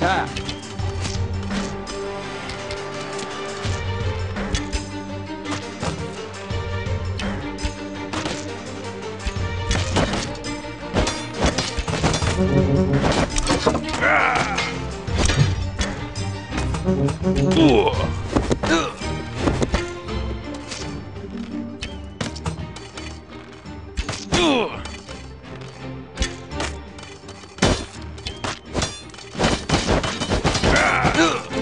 啊！不。Attack!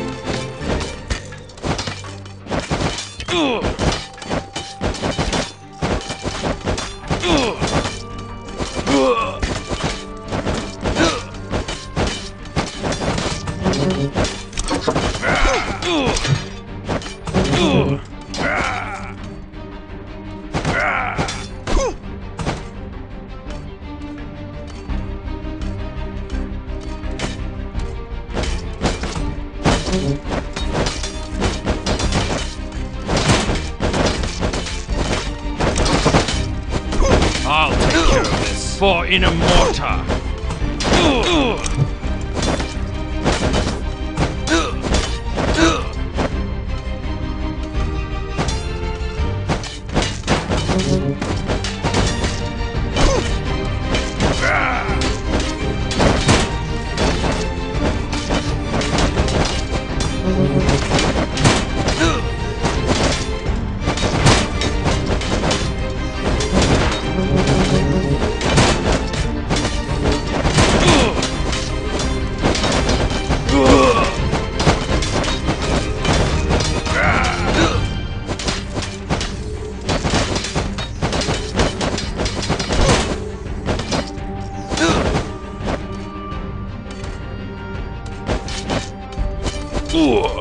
I'll take care of this. For in a mortar. Defend!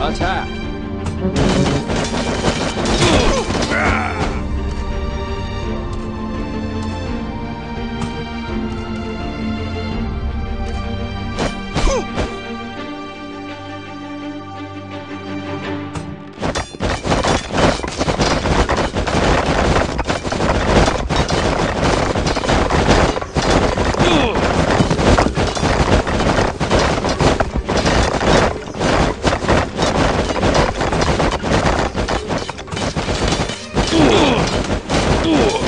Attack! Ooh.